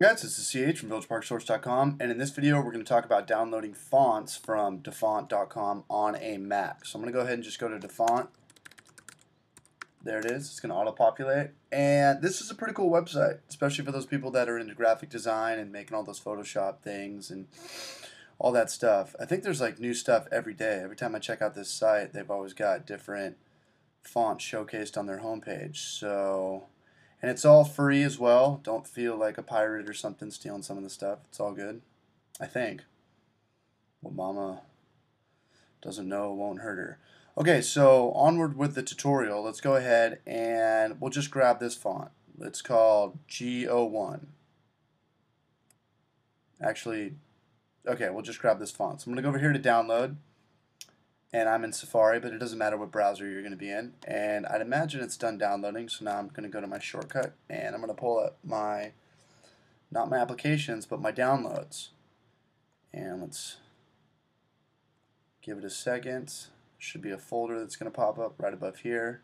Guys, this is CH from VillageParkSource.com, and in this video we're going to talk about downloading fonts from dafont.com on a Mac. So I'm going to go ahead and just go to Dafont. There it is. It's going to auto-populate. And this is a pretty cool website, especially for those people that are into graphic design and making all those Photoshop things and all that stuff. I think there's like new stuff every day. Every time I check out this site, they've always got different fonts showcased on their homepage. So and it's all free as well. Don't feel like a pirate or something stealing some of the stuff. It's all good. I think. What mama doesn't know won't hurt her. Okay, so onward with the tutorial. Let's go ahead and we'll just grab this font. It's called G01. Actually, okay, we'll just grab this font. So I'm going to go over here to download and I'm in Safari, but it doesn't matter what browser you're going to be in. And I'd imagine it's done downloading, so now I'm going to go to my shortcut, and I'm going to pull up my, not my applications, but my downloads. And let's give it a second. Should be a folder that's going to pop up right above here.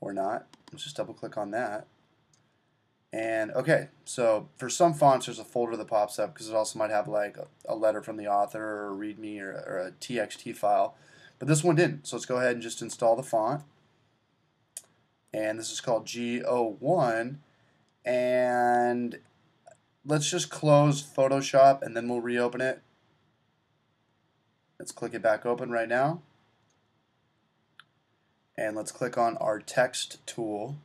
Or not. Let's just double click on that. And okay, so for some fonts, there's a folder that pops up because it also might have like a, letter from the author or a README or, or a TXT file. But this one didn't. So let's go ahead and just install the font. And this is called G01. And let's just close Photoshop and then we'll reopen it. Let's click it back open right now. And let's click on our text tool.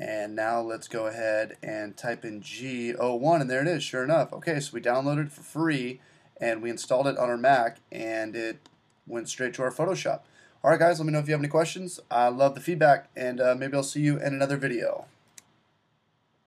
And now let's go ahead and type in G01 and there it is, sure enough. Okay, so we downloaded it for free and we installed it on our Mac and it went straight to our Photoshop. Alright guys, let me know if you have any questions. I love the feedback and uh, maybe I'll see you in another video.